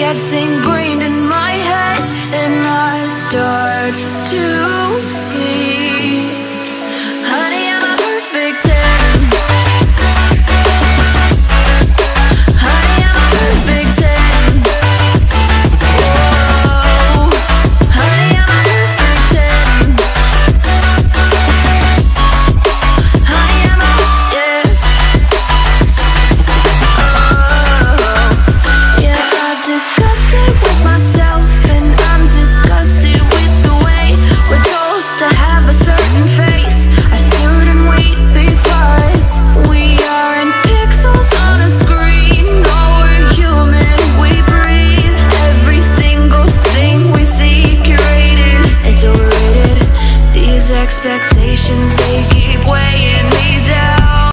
getting brave. expectations, they keep weighing me down.